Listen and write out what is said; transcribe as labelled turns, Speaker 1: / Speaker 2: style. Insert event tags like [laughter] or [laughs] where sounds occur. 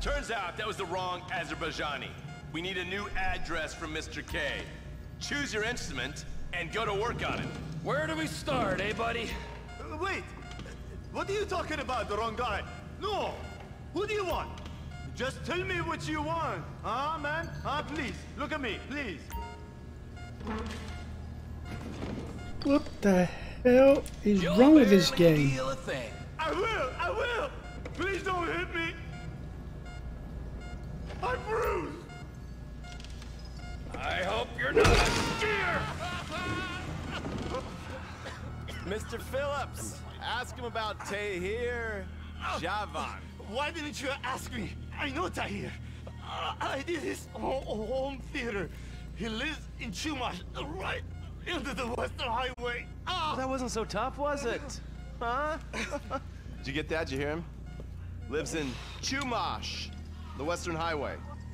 Speaker 1: Turns out that was the wrong Azerbaijani. We need a new address from Mr. K. Choose your instrument and go to work on it.
Speaker 2: Where do we start, eh, buddy?
Speaker 3: Uh, Wait! What are you talking about, the wrong guy? No! Who do you want? Just tell me what you want. Huh, man? Huh, please. Look at me, please.
Speaker 4: What the hell is
Speaker 2: You'll
Speaker 4: wrong with this game?
Speaker 2: feel a thing.
Speaker 3: I will! I will! Please don't hit me! I'm bruised!
Speaker 2: I hope you're not a steer!
Speaker 5: Mr. Philips, ask him about Tahir Javan.
Speaker 3: Why didn't you ask me? I know Tahir. Uh, I did his ho- home theater. He lives in Chumash, right into the Western Highway. Ah!
Speaker 5: That wasn't so tough, was it? Huh? [laughs]
Speaker 1: Did you get that? Did you hear him? Lives in Chumash, the Western Highway.